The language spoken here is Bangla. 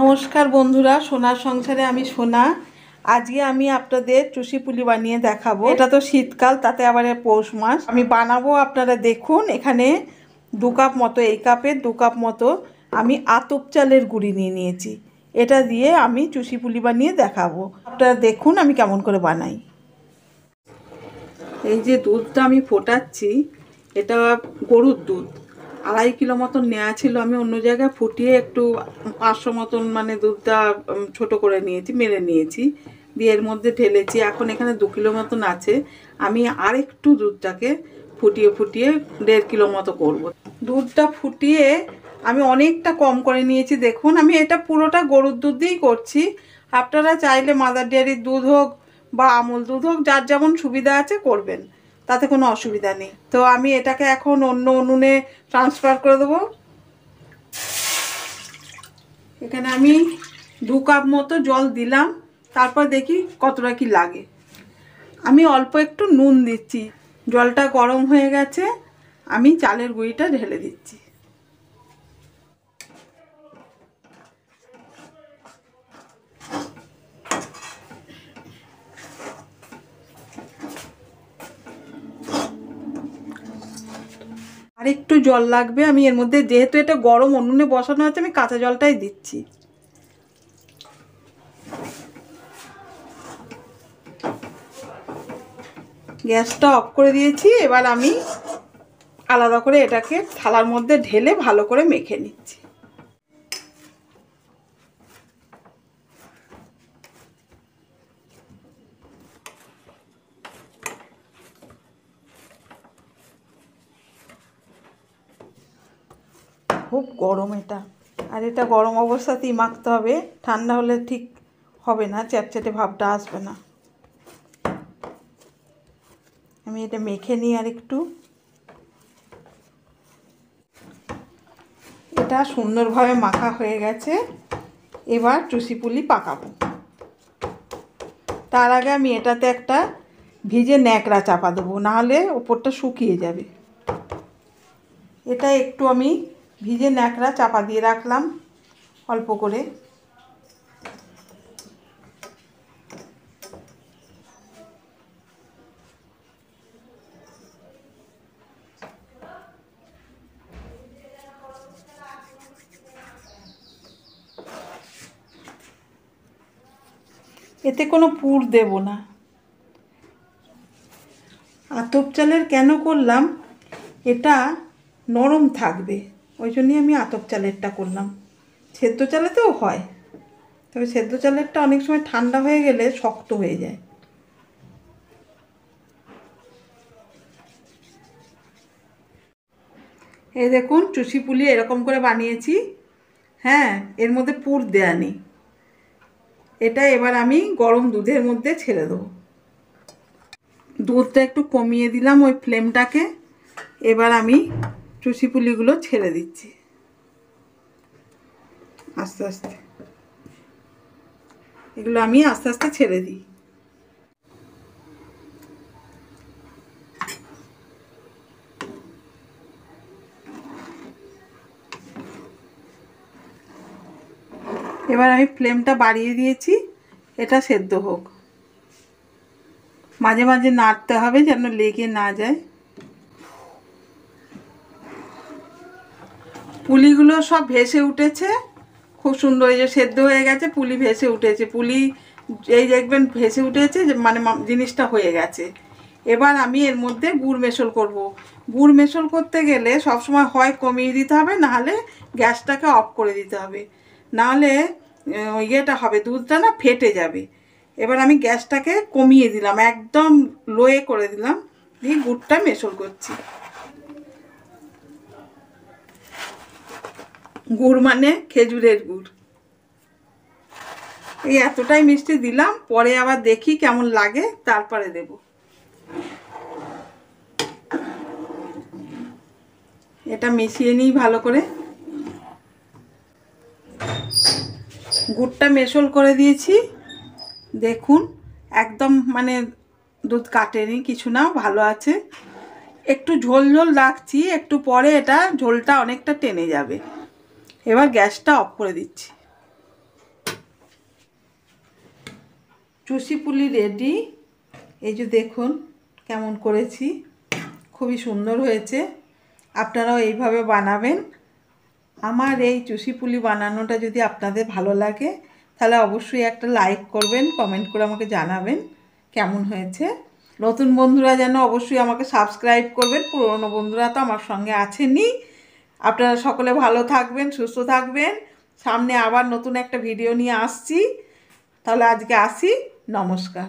নমস্কার বন্ধুরা, সোনার সংসারে আমি সোনা। আজকে আমি আপনাদের চুষি পুলি বানিয়ে দেখাবো। এটা তো শীতকাল, তাতে আবার পৌষ মাস। আমি বানাবো, আপনারা দেখুন, এখানে দু কাপ মতো, এই কাপের দু কাপ মতো আমি আতপ চালের গুঁড়ি নিয়ে নিয়েছি। এটা দিয়ে আমি চুষি পুলি বানিয়ে দেখাবো। আপনারা দেখুন আমি কেমন করে বানাই। এই যে দুধটা আমি ফোটাচ্ছি, এটা গরুর দুধ। আড়াই কিলো মতন নেওয়া ছিল, আমি অন্য জায়গায় ফুটিয়ে একটু পাঁচশো মতন মানে দুধটা ছোট করে নিয়েছি, মেরে নিয়েছি। দিয়ে এর মধ্যে ঢেলেছি, এখন এখানে দু কিলো মতন আছে। আমি আরেকটু দুধটাকে ফুটিয়ে ফুটিয়ে দেড় কিলো মতো করব। দুধটা ফুটিয়ে আমি অনেকটা কম করে নিয়েছি। দেখুন, আমি এটা পুরোটা গরুর দুধ দিয়েই করছি। আপনারা চাইলে মাদার ডেয়ারির দুধ হোক বা আমুল দুধ হোক, যার যেমন সুবিধা আছে করবেন। তাতে কোনো অসুবিধা নেই। তো আমি এটাকে এখন অন্য উনুনে ট্রান্সফার করে দেবো। এখানে আমি দু কাপ মতো জল দিলাম, তারপর দেখি কতটা কি লাগে। আমি অল্প একটু নুন দিচ্ছি, জলটা গরম হয়ে গেছে, আমি চালের গুঁড়িটা ঢেলে দিচ্ছি। আর একটু জল লাগবে, আমি এর মধ্যে যেহেতু এটা গরম উনুনে বসানো আছে, আমি কাঁচা জলটাই দিচ্ছি। গ্যাসটা অফ করে দিয়েছি, এবার আমি আলাদা করে এটাকে থালার মধ্যে ঢেলে ভালো করে মেখে নিচ্ছি। খুব গরম এটা। আর এটা গরম অবস্থাতেই মাখতে হবে। ঠান্ডা হলে ঠিক হবে না, চ্যাটচ্যাটে ভাবটা আসবে না। আমি এটা মেখে নিই আর একটু। এটা সুন্দরভাবে মাখা হয়ে গেছে। এবার চুষি পুলি পাকাবো। তার আগে আমি এটাতে একটা ভিজে ন্যাকড়া চাপা দেবো, নাহলে ওপরটা শুকিয়ে যাবে। এটা একটু আমি ভিজে ন্যাকড়া চাপা দিয়ে রাখলাম অল্প করে। এতে কোনো পুর দেব না। আতপ চালের কেন করলাম? এটা নরম থাকবে। ওই জন্যই আমি আতপ চালেরটা করলাম। সেদ্ধ চালেতেও হয়। তবে সেদ্ধ চালেরটা অনেক সময় ঠান্ডা হয়ে গেলে শক্ত হয়ে যায়। এই দেখুন, চুষি পুলি এরকম করে বানিয়েছি। হ্যাঁ এর মধ্যে পুর দেয়া নেই। এটা এবার আমি গরম দুধের মধ্যে ছেড়ে দেবো। দুধটা একটু কমিয়ে দিলাম ওই ফ্লেমটাকে। এবার আমি চুষি পুলিগুলো ছেড়ে দিচ্ছি। আস্তে আস্তে। এগুলো আমি আস্তে আস্তে ছেড়ে দিই। এবার আমি ফ্লেমটা বাড়িয়ে দিয়েছি, এটা সেদ্ধ হোক। মাঝে মাঝে নাড়তে হবে যেন লেগে না যায়। পুলিগুলো সব ভেসে উঠেছে। খুব সুন্দর এই যে সেদ্ধ হয়ে গেছে, পুলি ভেসে উঠেছে। পুলি এই দেখবেন ভেসে উঠেছে মানে জিনিসটা হয়ে গেছে। এবার আমি এর মধ্যে গুড় মেশল করব। গুড় মেশল করতে গেলে সবসময় হয় কমিয়ে দিতে হবে, নাহলে গ্যাসটাকে অফ করে দিতে হবে। নাহলে ইয়েটা হবে, দুধটা না ফেটে যাবে। এবার আমি গ্যাসটাকে কমিয়ে দিলাম, একদম লোয়ে করে দিলাম। দিয়ে গুড়টা মেশল করছি। গুড় মানে খেজুরের গুড়। এই এতটাই মিষ্টি দিলাম, পরে আবার দেখি কেমন লাগে, তারপরে দেব। এটা মিশিয়ে নিই ভালো করে। গুড়টা মেশল করে দিয়েছি। দেখুন, একদম মানে দুধ কাটেনি, কিছু না, ভালো আছে। একটু ঝোল ঝোল রাখছি, একটু পরে এটা ঝোলটা অনেকটা টেনে যাবে। এবার গ্যাসটা অফ করে দিচ্ছি। চুষি পুলি রেডি এই যে দেখুন কেমন করেছি, খুবই সুন্দর হয়েছে। আপনারাও এইভাবে বানাবেন। আমার এই চুষি পুলি বানানোটা যদি আপনাদের ভালো লাগে, তাহলে অবশ্যই একটা লাইক করবেন কমেন্ট করে আমাকে জানাবেন কেমন হয়েছে। নতুন বন্ধুরা যেন অবশ্যই আমাকে সাবস্ক্রাইব করবেন। পুরনো বন্ধুরা তো আমার সঙ্গে আছেনই। আপনারা সকলে ভালো থাকবেন, সুস্থ থাকবেন। সামনে আবার নতুন একটা ভিডিও নিয়ে আসছি। তাহলে আজকে আসি। নমস্কার।